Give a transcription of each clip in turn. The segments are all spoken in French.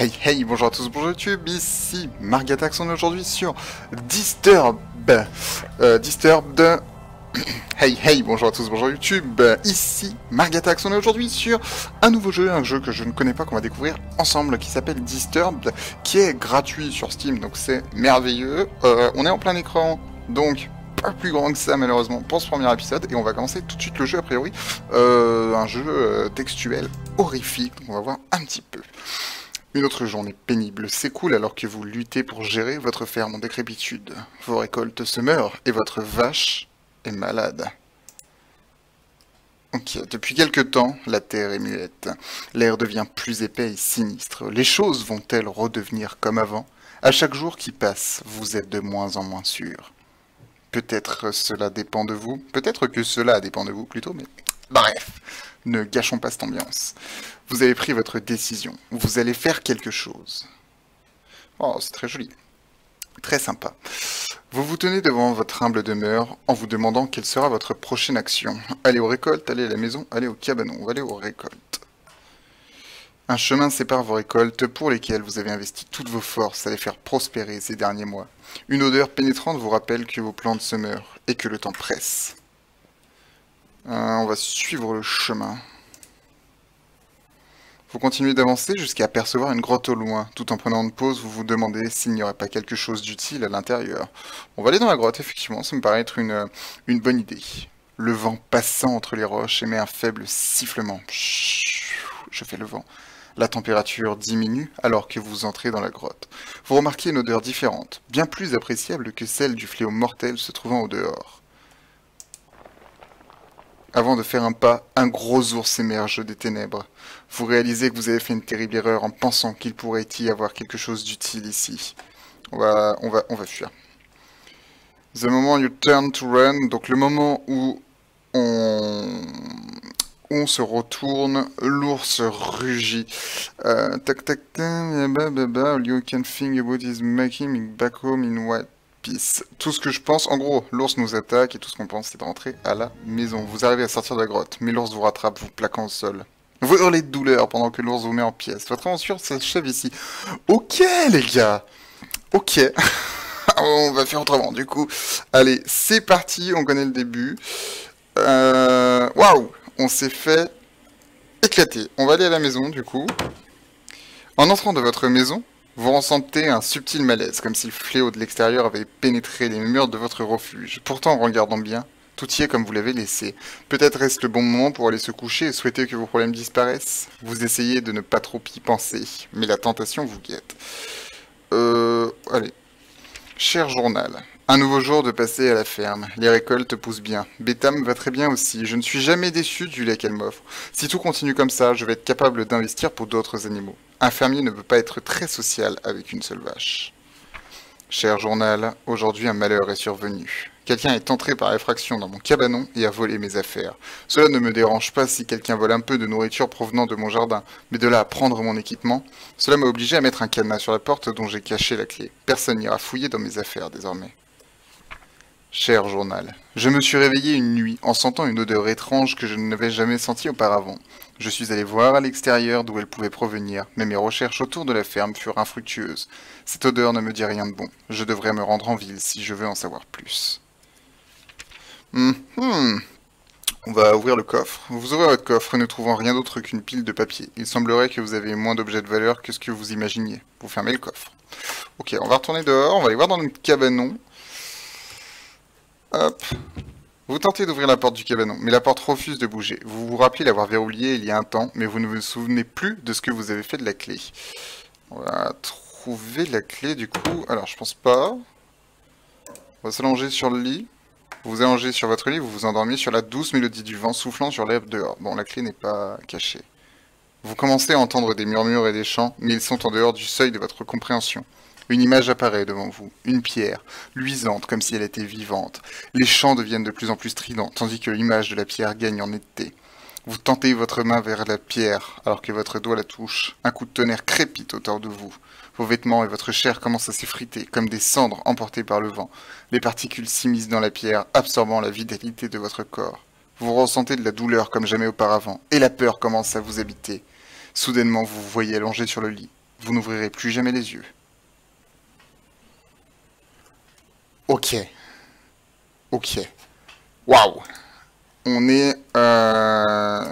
Hey hey, bonjour à tous, bonjour YouTube, ici Margatax, on est aujourd'hui sur Disturb, euh, Disturbed, hey hey, bonjour à tous, bonjour YouTube, ici Margatax, on est aujourd'hui sur un nouveau jeu, un jeu que je ne connais pas, qu'on va découvrir ensemble, qui s'appelle Disturbed, qui est gratuit sur Steam, donc c'est merveilleux, euh, on est en plein écran, donc pas plus grand que ça malheureusement pour ce premier épisode et on va commencer tout de suite le jeu a priori. Euh, un jeu euh, textuel horrifique on va voir un petit peu une autre journée pénible s'écoule alors que vous luttez pour gérer votre ferme en décrépitude. Vos récoltes se meurent et votre vache est malade. Depuis quelque temps, la terre est muette. L'air devient plus épais et sinistre. Les choses vont-elles redevenir comme avant? À chaque jour qui passe, vous êtes de moins en moins sûr. Peut-être cela dépend de vous, peut-être que cela dépend de vous plutôt, mais bref, ne gâchons pas cette ambiance. Vous avez pris votre décision. Vous allez faire quelque chose. Oh, c'est très joli. Très sympa. Vous vous tenez devant votre humble demeure en vous demandant quelle sera votre prochaine action. Allez aux récoltes, allez à la maison, allez au cabanon, allez aux récoltes. Un chemin sépare vos récoltes pour lesquelles vous avez investi toutes vos forces à les faire prospérer ces derniers mois. Une odeur pénétrante vous rappelle que vos plantes se meurent et que le temps presse. Euh, on va suivre le chemin. Vous continuez d'avancer jusqu'à apercevoir une grotte au loin. Tout en prenant une pause, vous vous demandez s'il n'y aurait pas quelque chose d'utile à l'intérieur. On va aller dans la grotte, effectivement, ça me paraît être une, une bonne idée. Le vent passant entre les roches émet un faible sifflement. Je fais le vent. La température diminue alors que vous entrez dans la grotte. Vous remarquez une odeur différente, bien plus appréciable que celle du fléau mortel se trouvant au dehors. Avant de faire un pas, un gros ours émerge des ténèbres. Vous réalisez que vous avez fait une terrible erreur en pensant qu'il pourrait y avoir quelque chose d'utile ici. On va, on, va, on va fuir. The moment you turn to run, donc le moment où on, on se retourne, l'ours rugit. Euh, tac tac tac, you can think about his making back home in what tout ce que je pense, en gros, l'ours nous attaque et tout ce qu'on pense, c'est de rentrer à la maison. Vous arrivez à sortir de la grotte, mais l'ours vous rattrape, vous plaquant au sol. Vous hurlez de douleur pendant que l'ours vous met en pièces. Votre aventure s'achève ici. Ok, les gars Ok On va faire autrement, du coup. Allez, c'est parti, on connaît le début. Euh, waouh On s'est fait éclater. On va aller à la maison, du coup. En entrant de votre maison, vous ressentez un subtil malaise, comme si le fléau de l'extérieur avait pénétré les murs de votre refuge. Pourtant, en regardant bien, tout y est comme vous l'avez laissé. Peut-être est-ce le bon moment pour aller se coucher et souhaiter que vos problèmes disparaissent Vous essayez de ne pas trop y penser, mais la tentation vous guette. Euh... Allez. Cher journal, un nouveau jour de passer à la ferme. Les récoltes poussent bien. Bétam va très bien aussi. Je ne suis jamais déçu du lait qu'elle m'offre. Si tout continue comme ça, je vais être capable d'investir pour d'autres animaux. Un fermier ne peut pas être très social avec une seule vache. Cher journal, aujourd'hui un malheur est survenu. Quelqu'un est entré par effraction dans mon cabanon et a volé mes affaires. Cela ne me dérange pas si quelqu'un vole un peu de nourriture provenant de mon jardin, mais de là à prendre mon équipement, cela m'a obligé à mettre un cadenas sur la porte dont j'ai caché la clé. Personne n'ira fouiller dans mes affaires désormais. Cher journal, je me suis réveillé une nuit en sentant une odeur étrange que je n'avais jamais sentie auparavant. Je suis allé voir à l'extérieur d'où elle pouvait provenir, mais mes recherches autour de la ferme furent infructueuses. Cette odeur ne me dit rien de bon. Je devrais me rendre en ville si je veux en savoir plus. Hum, hum. On va ouvrir le coffre. Vous ouvrez votre coffre ne trouvant rien d'autre qu'une pile de papier. Il semblerait que vous avez moins d'objets de valeur que ce que vous imaginiez. Vous fermez le coffre. Ok, on va retourner dehors, on va aller voir dans notre cabanon. Hop. Vous tentez d'ouvrir la porte du cabanon, mais la porte refuse de bouger. Vous vous rappelez l'avoir verrouillée il y a un temps, mais vous ne vous souvenez plus de ce que vous avez fait de la clé. On va trouver la clé du coup. Alors, je pense pas. On va s'allonger sur le lit. Vous vous allongez sur votre lit, vous vous endormez sur la douce mélodie du vent soufflant sur l'herbe dehors. Bon, la clé n'est pas cachée. Vous commencez à entendre des murmures et des chants, mais ils sont en dehors du seuil de votre compréhension. Une image apparaît devant vous, une pierre, luisante comme si elle était vivante. Les chants deviennent de plus en plus stridents, tandis que l'image de la pierre gagne en netteté. Vous tentez votre main vers la pierre, alors que votre doigt la touche. Un coup de tonnerre crépite autour de vous. Vos vêtements et votre chair commencent à s'effriter, comme des cendres emportées par le vent. Les particules s'immiscent dans la pierre, absorbant la vitalité de votre corps. Vous ressentez de la douleur comme jamais auparavant, et la peur commence à vous habiter. Soudainement, vous vous voyez allongé sur le lit. vous n'ouvrirez plus jamais les yeux. Ok. Ok. Waouh. On est euh,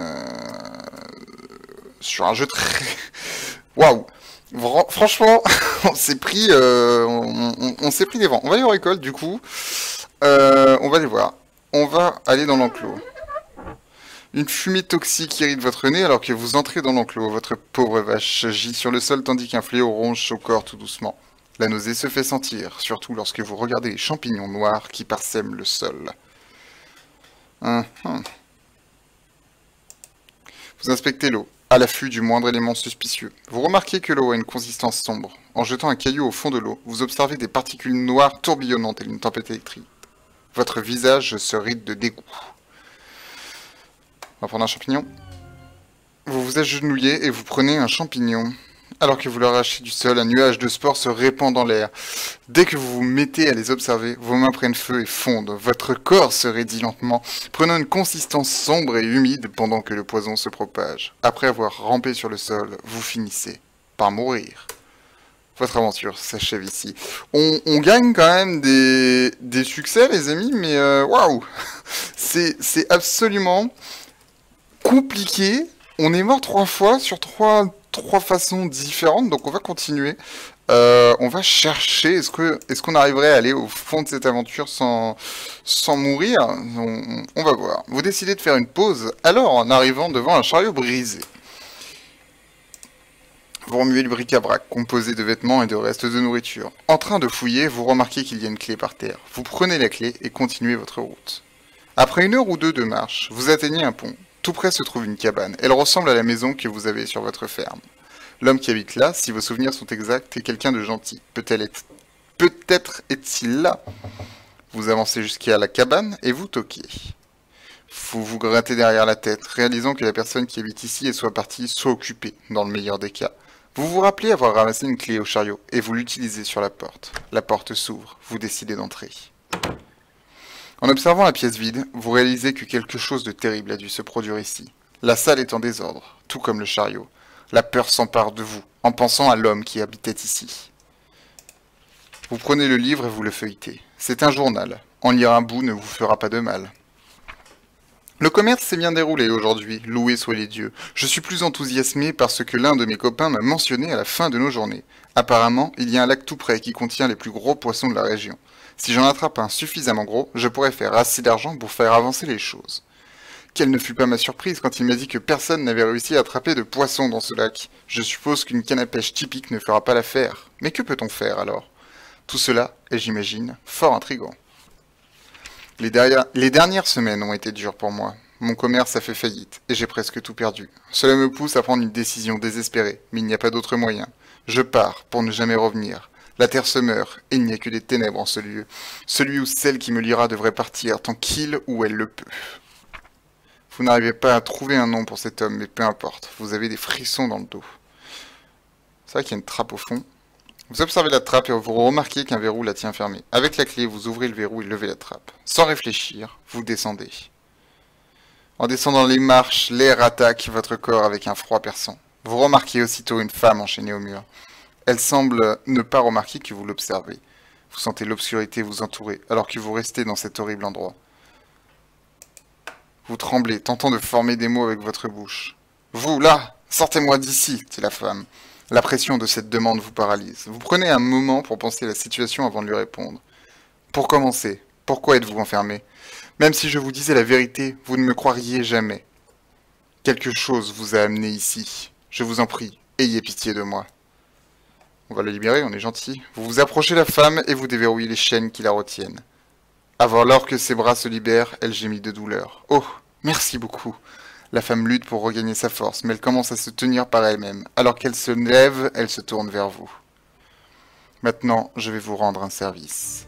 sur un jeu très... Waouh. Franchement, on s'est pris, euh, on, s'est pris des vents. On va aller au récolte du coup. Euh, on va les voir. On va aller dans l'enclos. Une fumée toxique irrite votre nez alors que vous entrez dans l'enclos. Votre pauvre vache gît sur le sol tandis qu'un fléau ronge au corps tout doucement. La nausée se fait sentir, surtout lorsque vous regardez les champignons noirs qui parsèment le sol. Hum, hum. Vous inspectez l'eau, à l'affût du moindre élément suspicieux. Vous remarquez que l'eau a une consistance sombre. En jetant un caillou au fond de l'eau, vous observez des particules noires tourbillonnantes et une tempête électrique. Votre visage se ride de dégoût. On va prendre un champignon. Vous vous agenouillez et vous prenez un champignon. Alors que vous l'arrachez du sol, un nuage de spores se répand dans l'air. Dès que vous vous mettez à les observer, vos mains prennent feu et fondent. Votre corps se raidit lentement, prenant une consistance sombre et humide pendant que le poison se propage. Après avoir rampé sur le sol, vous finissez par mourir. Votre aventure s'achève ici. On, gagne quand même des, succès, les amis, mais euh, waouh C'est absolument compliqué. On est mort trois fois sur trois trois façons différentes, donc on va continuer. Euh, on va chercher, est-ce que est-ce qu'on arriverait à aller au fond de cette aventure sans, sans mourir? On, va voir. Vous décidez de faire une pause, alors en arrivant devant un chariot brisé. Vous remuez le bric-à-brac, composé de vêtements et de restes de nourriture. En train de fouiller, vous remarquez qu'il y a une clé par terre. Vous prenez la clé et continuez votre route. Après une heure ou deux de marche, vous atteignez un pont. Tout près se trouve une cabane. Elle ressemble à la maison que vous avez sur votre ferme. L'homme qui habite là, si vos souvenirs sont exacts, est quelqu'un de gentil. Peut-être peut-être est-il là? Vous avancez jusqu'à la cabane et vous toquez. Vous vous grattez derrière la tête, réalisant que la personne qui habite ici est soit partie, soit occupée, dans le meilleur des cas. Vous vous rappelez avoir ramassé une clé au chariot et vous l'utilisez sur la porte. La porte s'ouvre, vous décidez d'entrer. En observant la pièce vide, vous réalisez que quelque chose de terrible a dû se produire ici. La salle est en désordre, tout comme le chariot. La peur s'empare de vous, en pensant à l'homme qui habitait ici. Vous prenez le livre et vous le feuilletez. C'est un journal. En lire un bout ne vous fera pas de mal. Le commerce s'est bien déroulé aujourd'hui, loué soient les dieux. Je suis plus enthousiasmé parce que l'un de mes copains m'a mentionné à la fin de nos journées. Apparemment, il y a un lac tout près qui contient les plus gros poissons de la région. Si j'en attrape un suffisamment gros, je pourrais faire assez d'argent pour faire avancer les choses. Quelle ne fut pas ma surprise quand il m'a dit que personne n'avait réussi à attraper de poissons dans ce lac. Je suppose qu'une canne à pêche typique ne fera pas l'affaire. Mais que peut-on faire alors? Tout cela est, j'imagine, fort intrigant. Les, les dernières semaines ont été dures pour moi. Mon commerce a fait faillite, et j'ai presque tout perdu. Cela me pousse à prendre une décision désespérée, mais il n'y a pas d'autre moyen. Je pars pour ne jamais revenir. La terre se meurt, et il n'y a que des ténèbres en ce lieu. Celui ou celle qui me lira devrait partir tant qu'il ou elle le peut. Vous n'arrivez pas à trouver un nom pour cet homme, mais peu importe, vous avez des frissons dans le dos. C'est vrai qu'il y a une trappe au fond. Vous observez la trappe et vous remarquez qu'un verrou la tient fermée. Avec la clé, vous ouvrez le verrou et levez la trappe. Sans réfléchir, vous descendez. En descendant les marches, l'air attaque votre corps avec un froid perçant. Vous remarquez aussitôt une femme enchaînée au mur. Elle semble ne pas remarquer que vous l'observez. Vous sentez l'obscurité vous entourer, alors que vous restez dans cet horrible endroit. Vous tremblez, tentant de former des mots avec votre bouche. Vous, là Sortez-moi d'ici dit la femme. La pression de cette demande vous paralyse. Vous prenez un moment pour penser à la situation avant de lui répondre. Pour commencer, pourquoi êtes-vous enfermé? Même si je vous disais la vérité, vous ne me croiriez jamais. Quelque chose vous a amené ici. Je vous en prie, ayez pitié de moi. On va le libérer, on est gentil. Vous vous approchez la femme et vous déverrouillez les chaînes qui la retiennent. Avant lors que ses bras se libèrent, elle gémit de douleur. Oh, merci beaucoup. La femme lutte pour regagner sa force, mais elle commence à se tenir par elle-même. Alors qu'elle se lève, elle se tourne vers vous. Maintenant, je vais vous rendre un service.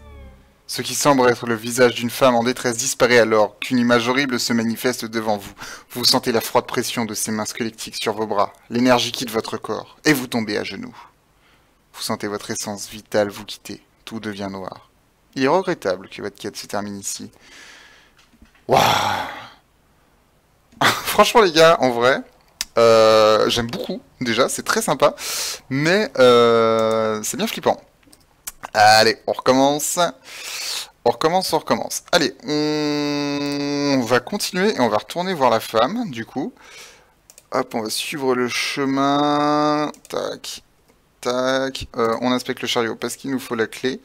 Ce qui semble être le visage d'une femme en détresse disparaît alors qu'une image horrible se manifeste devant vous. Vous sentez la froide pression de ses mains squelettiques sur vos bras. L'énergie quitte votre corps, et vous tombez à genoux. Vous sentez votre essence vitale vous quitter. Tout devient noir. Il est regrettable que votre quête se termine ici. Waouh Franchement, les gars, en vrai, Euh, J'aime beaucoup, déjà, c'est très sympa, mais euh, c'est bien flippant. Allez, on recommence. On recommence, on recommence. Allez, on va continuer et on va retourner voir la femme, du coup. Hop, on va suivre le chemin. Tac, tac. Euh, on inspecte le chariot parce qu'il nous faut la clé.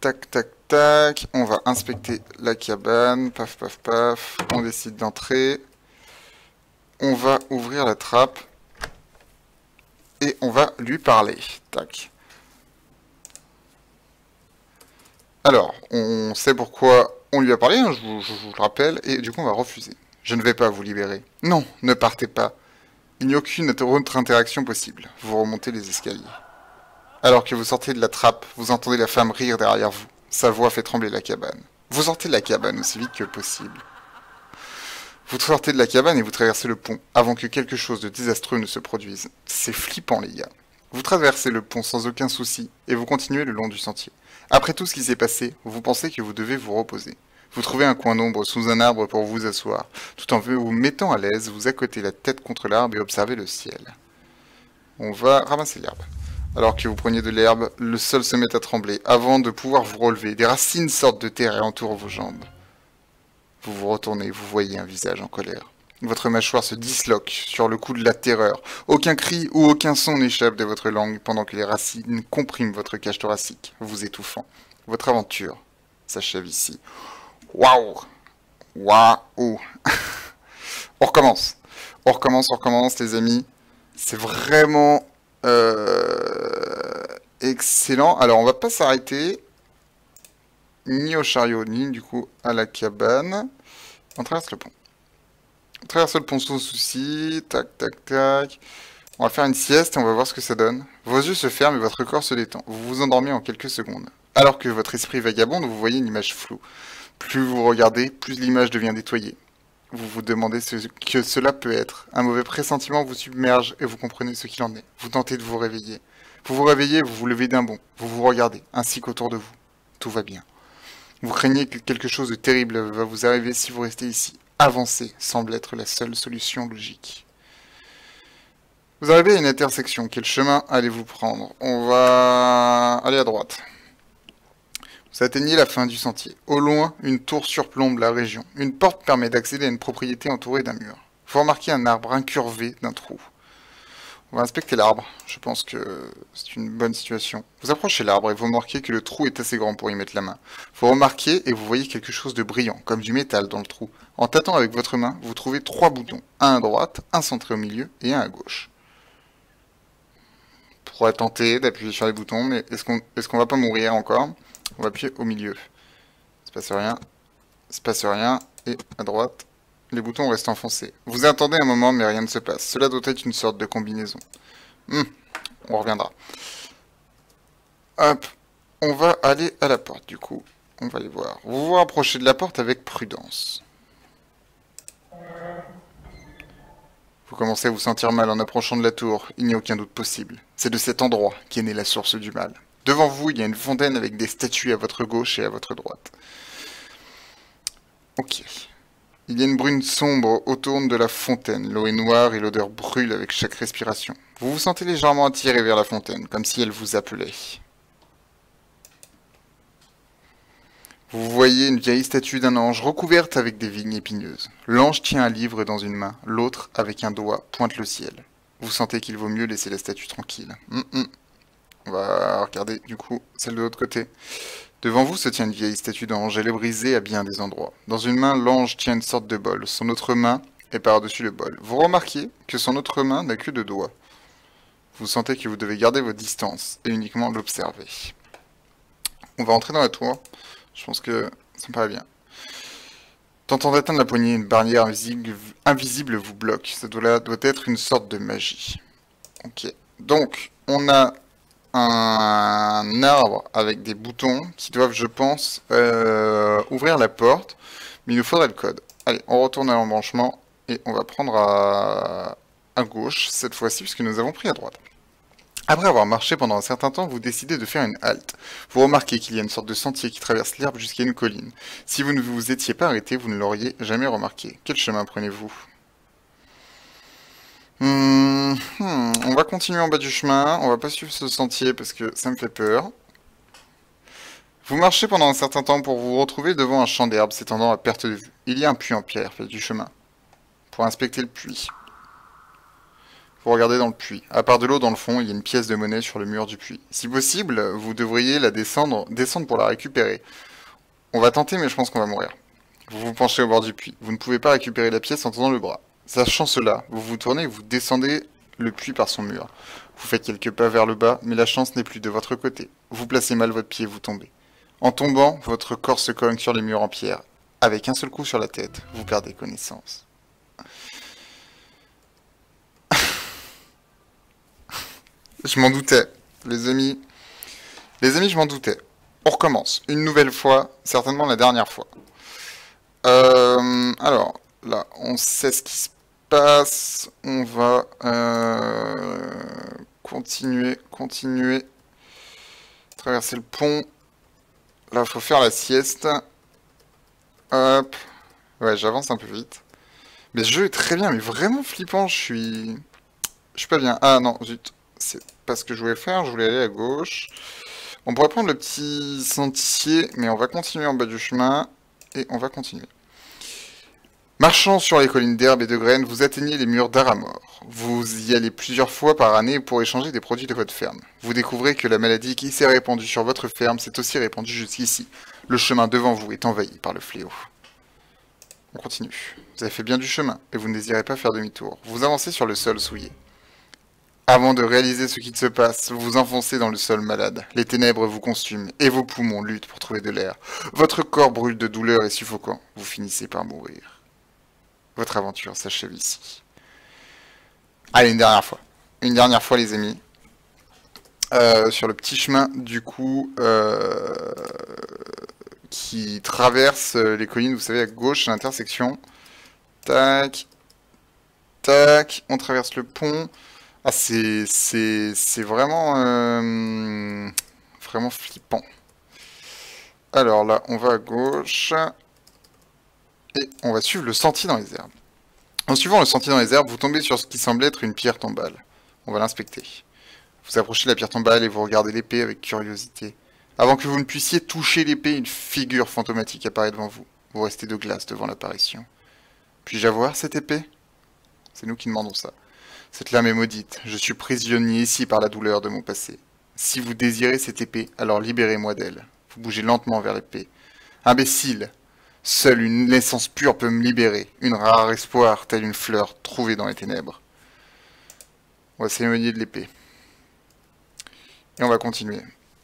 Tac, tac, tac. On va inspecter la cabane. Paf, paf, paf. On décide d'entrer. On va ouvrir la trappe. Et on va lui parler. Tac. Alors, on sait pourquoi on lui a parlé, hein, je, vous, je, vous, le rappelle, et du coup on va refuser. Je ne vais pas vous libérer. Non, ne partez pas. Il n'y a aucune autre interaction possible. Vous remontez les escaliers. Alors que vous sortez de la trappe, vous entendez la femme rire derrière vous. Sa voix fait trembler la cabane. Vous sortez de la cabane aussi vite que possible. Vous sortez de la cabane et vous traversez le pont, avant que quelque chose de désastreux ne se produise. C'est flippant les gars. Vous traversez le pont sans aucun souci, et vous continuez le long du sentier. Après tout ce qui s'est passé, vous pensez que vous devez vous reposer. Vous trouvez un coin d'ombre sous un arbre pour vous asseoir. Tout en vous mettant à l'aise, vous accotez la tête contre l'arbre et observez le ciel. On va ramasser l'herbe. Alors que vous preniez de l'herbe, le sol se met à trembler. Avant de pouvoir vous relever, des racines sortent de terre et entourent vos jambes. Vous vous retournez, vous voyez un visage en colère. Votre mâchoire se disloque sur le coup de la terreur. Aucun cri ou aucun son n'échappe de votre langue pendant que les racines compriment votre cage thoracique, vous étouffant. Votre aventure s'achève ici. Waouh Waouh On recommence. On recommence, on recommence, les amis. C'est vraiment euh, excellent. Alors, on va pas s'arrêter ni au chariot, ni du coup à la cabane. On traverse le pont. On traverse le pont sans souci. Tac, tac, tac. On va faire une sieste et on va voir ce que ça donne. Vos yeux se ferment et votre corps se détend. Vous vous endormez en quelques secondes. Alors que votre esprit vagabonde, vous voyez une image floue. Plus vous regardez, plus l'image devient détoyée. Vous vous demandez ce que cela peut être. Un mauvais pressentiment vous submerge et vous comprenez ce qu'il en est. Vous tentez de vous réveiller. Vous vous réveillez, vous vous levez d'un bond. Vous vous regardez, ainsi qu'autour de vous. Tout va bien. Vous craignez que quelque chose de terrible va vous arriver si vous restez ici. Avancer semble être la seule solution logique. Vous arrivez à une intersection. Quel chemin allez-vous prendre? On va aller à droite. Vous atteignez la fin du sentier. Au loin, une tour surplombe la région. Une porte permet d'accéder à une propriété entourée d'un mur. Vous remarquez un arbre incurvé d'un trou. On va inspecter l'arbre. Je pense que c'est une bonne situation. Vous approchez l'arbre et vous remarquez que le trou est assez grand pour y mettre la main. Vous remarquez et vous voyez quelque chose de brillant, comme du métal dans le trou. En tâtant avec votre main, vous trouvez trois boutons. Un à droite, un centré au milieu et un à gauche. On pourrait tenter d'appuyer sur les boutons, mais est-ce qu'on est va pas mourir encore? On va appuyer au milieu. Il se passe rien. Il se passe rien. Et à droite, les boutons restent enfoncés. Vous attendez un moment, mais rien ne se passe. Cela doit être une sorte de combinaison. Hum, on reviendra. Hop, on va aller à la porte, du coup. On va aller voir. Vous vous rapprochez de la porte avec prudence. Vous commencez à vous sentir mal en approchant de la tour. Il n'y a aucun doute possible. C'est de cet endroit qu'est née la source du mal. Devant vous, il y a une fontaine avec des statues à votre gauche et à votre droite. Ok. Il y a une brune sombre autour de la fontaine. L'eau est noire et l'odeur brûle avec chaque respiration. Vous vous sentez légèrement attiré vers la fontaine, comme si elle vous appelait. Vous voyez une vieille statue d'un ange recouverte avec des vignes épineuses. L'ange tient un livre dans une main, l'autre, avec un doigt, pointe le ciel. Vous sentez qu'il vaut mieux laisser la statue tranquille. Hum, hum. Regarder du coup celle de l'autre côté. Devant vous se tient une vieille statue d'ange, elle est brisée à bien des endroits. Dans une main, l'ange tient une sorte de bol, son autre main est par-dessus le bol. Vous remarquez que son autre main n'a que deux doigts. Vous sentez que vous devez garder vos distances et uniquement l'observer. On va entrer dans la tour. Je pense que ça me paraît bien. Tentant d'atteindre la poignée, une barrière invisible, vous bloque. Ça doit être une sorte de magie. Ok. Donc, on a un arbre avec des boutons qui doivent, je pense, euh, ouvrir la porte. Mais il nous faudrait le code. Allez, on retourne à l'embranchement et on va prendre à, à gauche cette fois-ci puisque nous avons pris à droite. Après avoir marché pendant un certain temps, vous décidez de faire une halte. Vous remarquez qu'il y a une sorte de sentier qui traverse l'herbe jusqu'à une colline. Si vous ne vous étiez pas arrêté, vous ne l'auriez jamais remarqué. Quel chemin prenez-vous? Hmm, on va continuer en bas du chemin. On va pas suivre ce sentier parce que ça me fait peur. Vous marchez pendant un certain temps pour vous retrouver devant un champ d'herbe s'étendant à perte de vue. Il y a un puits en pierre fait du chemin. Pour inspecter le puits. Vous regardez dans le puits. À part de l'eau dans le fond, il y a une pièce de monnaie sur le mur du puits. Si possible, vous devriez la descendre, descendre pour la récupérer. On va tenter, mais je pense qu'on va mourir. Vous vous penchez au bord du puits. Vous ne pouvez pas récupérer la pièce en tendant le bras. Sachant cela, vous vous tournez vous descendez le puits par son mur. Vous faites quelques pas vers le bas, mais la chance n'est plus de votre côté. Vous placez mal votre pied vous tombez. En tombant, votre corps se cogne sur les murs en pierre. Avec un seul coup sur la tête, vous perdez connaissance. Je m'en doutais, les amis. Les amis, je m'en doutais. On recommence. Une nouvelle fois, certainement la dernière fois. Euh, alors, là, on sait ce qui se On va euh, continuer, continuer. Traverser le pont. Là, faut faire la sieste. Hop. Ouais, j'avance un peu vite. Mais ce jeu est très bien, mais vraiment flippant. Je suis... Je suis pas bien. Ah non, zut c'est pas ce que je voulais faire, je voulais aller à gauche. On pourrait prendre le petit sentier, mais on va continuer en bas du chemin, et on va continuer. Marchant sur les collines d'herbe et de graines, vous atteignez les murs d'Aramor. Vous y allez plusieurs fois par année pour échanger des produits de votre ferme. Vous découvrez que la maladie qui s'est répandue sur votre ferme s'est aussi répandue jusqu'ici. Le chemin devant vous est envahi par le fléau. On continue. Vous avez fait bien du chemin, et vous ne désirez pas faire demi-tour. Vous avancez sur le sol souillé. Avant de réaliser ce qui se passe, vous vous enfoncez dans le sol malade. Les ténèbres vous consument et vos poumons luttent pour trouver de l'air. Votre corps brûle de douleur et suffocant. Vous finissez par mourir. Votre aventure s'achève ici. Allez, une dernière fois. Une dernière fois, les amis. Euh, sur le petit chemin, du coup, euh, qui traverse les collines, vous savez, à gauche, à l'intersection. Tac. Tac. On traverse le pont. Ah, c'est vraiment, euh, vraiment flippant. Alors là, on va à gauche. Et on va suivre le sentier dans les herbes. En suivant le sentier dans les herbes, vous tombez sur ce qui semble être une pierre tombale. On va l'inspecter. Vous approchez la pierre tombale et vous regardez l'épée avec curiosité. Avant que vous ne puissiez toucher l'épée, une figure fantomatique apparaît devant vous. Vous restez de glace devant l'apparition. Puis-je avoir cette épée? C'est nous qui demandons ça. Cette lame est maudite. Je suis prisonnier ici par la douleur de mon passé. Si vous désirez cette épée, alors libérez-moi d'elle. Vous bougez lentement vers l'épée. Imbécile Seule une naissance pure peut me libérer. Une rare espoir, telle une fleur trouvée dans les ténèbres. On va s'éloigner de l'épée. Et on va continuer.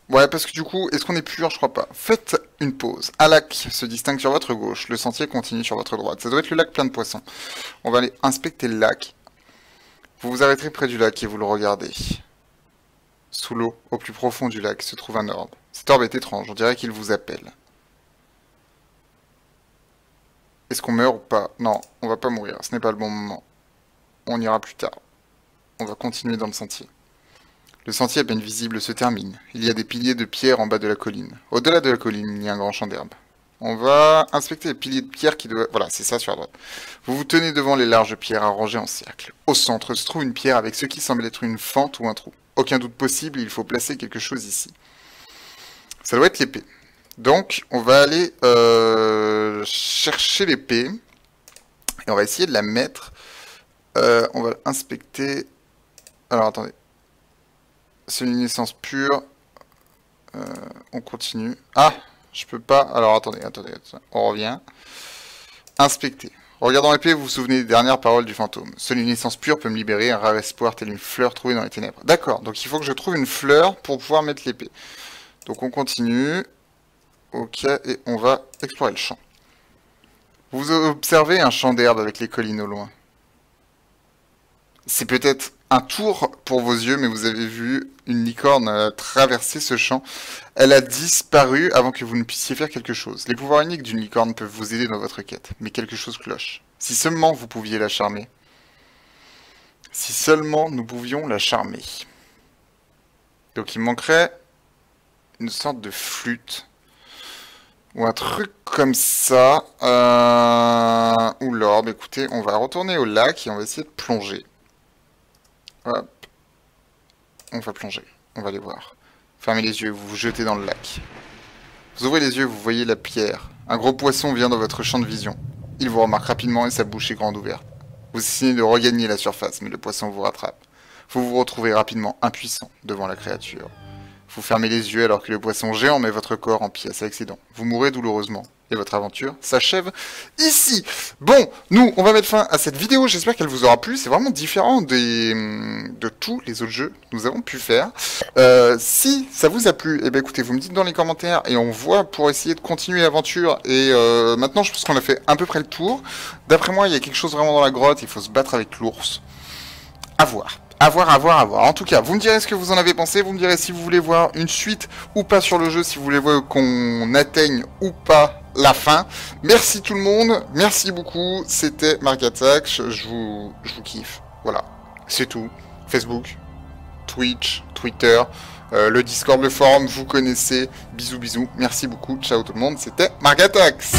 Ouais, parce que du coup, est-ce qu'on est pur? Je crois pas. Faites une pause. Un lac se distingue sur votre gauche. Le sentier continue sur votre droite. Ça doit être le lac plein de poissons. On va aller inspecter le lac. Vous vous arrêterez près du lac et vous le regardez. Sous l'eau, au plus profond du lac, se trouve un orbe. Cet orbe est étrange, on dirait qu'il vous appelle. Est-ce qu'on meurt ou pas? Non, on va pas mourir, ce n'est pas le bon moment. On ira plus tard. On va continuer dans le sentier. Le sentier à peine visible se termine. Il y a des piliers de pierre en bas de la colline. Au-delà de la colline, il y a un grand champ d'herbe. On va inspecter les piliers de pierre qui doivent... Voilà, c'est ça sur la droite. Vous vous tenez devant les larges pierres arrangées en cercle. Au centre se trouve une pierre avec ce qui semble être une fente ou un trou. Aucun doute possible, il faut placer quelque chose ici. Ça doit être l'épée. Donc, on va aller euh, chercher l'épée. Et on va essayer de la mettre. Euh, on va inspecter... Alors, attendez. C'est une naissance pure. Euh, on continue. Ah je peux pas... Alors, attendez, attendez, on revient. Inspecter. Regardant l'épée, vous vous souvenez des dernières paroles du fantôme. Seule une essence pure peut me libérer, un rare espoir tel une fleur trouvée dans les ténèbres. D'accord, donc il faut que je trouve une fleur pour pouvoir mettre l'épée. Donc on continue. Ok, et on va explorer le champ. Vous observez un champ d'herbe avec les collines au loin. C'est peut-être un tour pour vos yeux, mais vous avez vu une licorne euh, traverser ce champ. Elle a disparu avant que vous ne puissiez faire quelque chose. Les pouvoirs uniques d'une licorne peuvent vous aider dans votre quête, mais quelque chose cloche. Si seulement vous pouviez la charmer. Si seulement nous pouvions la charmer. Donc il manquerait une sorte de flûte. Ou un truc comme ça. Euh... Ou l'orbe. Écoutez, on va retourner au lac et on va essayer de plonger. Hop. On va plonger. On va aller voir. Fermez les yeux, vous vous jetez dans le lac. Vous ouvrez les yeux, vous voyez la pierre. Un gros poisson vient dans votre champ de vision. Il vous remarque rapidement et sa bouche est grande ouverte. Vous essayez de regagner la surface, mais le poisson vous rattrape. Vous vous retrouvez rapidement impuissant devant la créature. Vous fermez les yeux alors que le poisson géant met votre corps en pièces ses dents. Vous mourrez douloureusement. Et votre aventure s'achève ici. Bon, nous, on va mettre fin à cette vidéo. J'espère qu'elle vous aura plu. C'est vraiment différent des, de tous les autres jeux que nous avons pu faire. Euh, si ça vous a plu, eh bien, écoutez, vous me dites dans les commentaires et on voit pour essayer de continuer l'aventure. Et euh, maintenant, je pense qu'on a fait à peu près le tour. D'après moi, il y a quelque chose vraiment dans la grotte. Il faut se battre avec l'ours. À voir. À voir, à voir, à voir. En tout cas, vous me direz ce que vous en avez pensé. Vous me direz si vous voulez voir une suite ou pas sur le jeu, si vous voulez voir qu'on atteigne ou pas la fin. Merci tout le monde. Merci beaucoup. C'était Margatax. Je vous, je kiffe. Voilà. C'est tout. Facebook, Twitch, Twitter, euh, le Discord, le forum, vous connaissez. Bisous, bisous. Merci beaucoup. Ciao tout le monde. C'était Margatax.